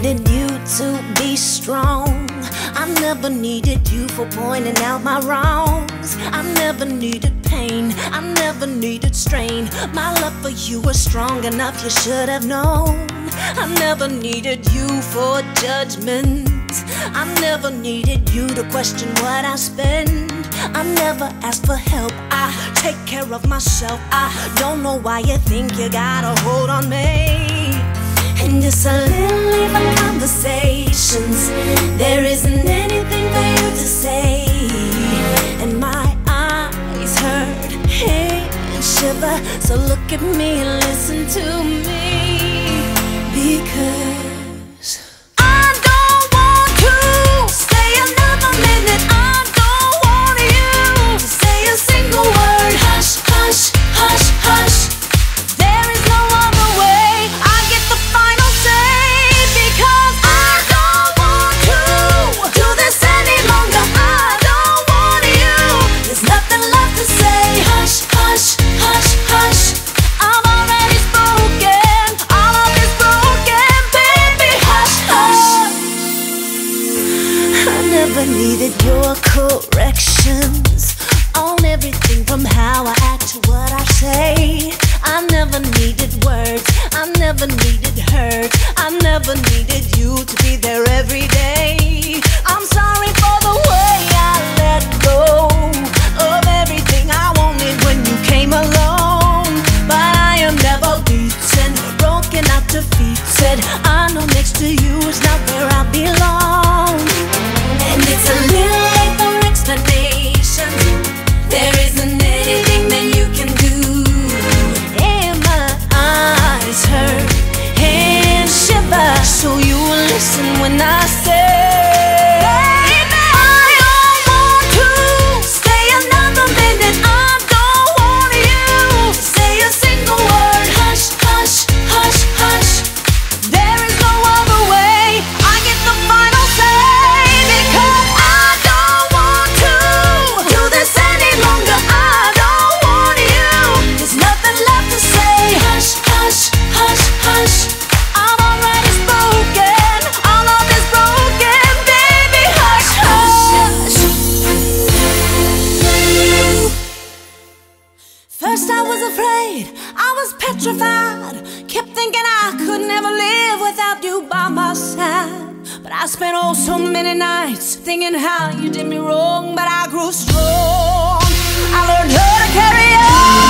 needed you to be strong. I never needed you for pointing out my wrongs. I never needed pain. I never needed strain. My love for you was strong enough, you should have known. I never needed you for judgment. I never needed you to question what I spend. I never asked for help. I take care of myself. I don't know why you think you got a hold on me. And just a little even conversations. There isn't anything for you to say. And my eyes hurt, and shiver. So look at me and listen to me. Never needed your corrections on everything from how I act to what I say. I never needed words, I never needed hurt, I never needed you to be there every day. First I was afraid, I was petrified. Kept thinking I could never live without you by my side. But I spent oh so many nights thinking how you did me wrong. But I grew strong. I learned how to carry on.